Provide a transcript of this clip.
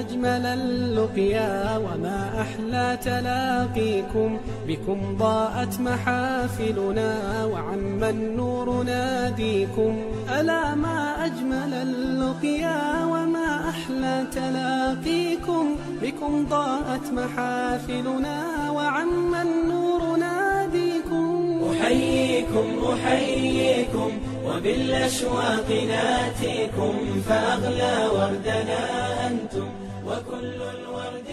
أجمل اللقيا وما أحلى تلاقيكم بكم ضاءت محافلنا وعم النور ناديكم. ألا ما أجمل اللقيا وما أحلى تلاقيكم بكم ضاءت محافلنا وعم النور ناديكم. أحييكم أحييكم وبالأشواق ناتيكم فأغلى وردنا. وكل الورد